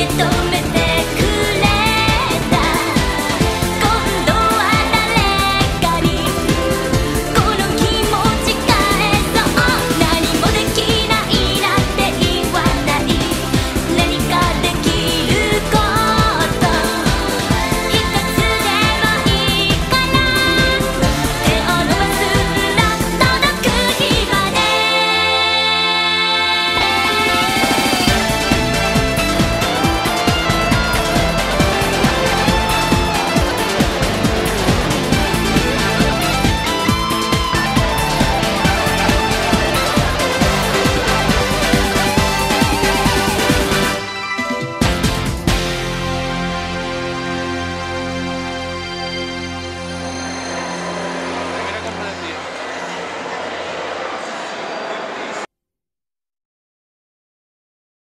けど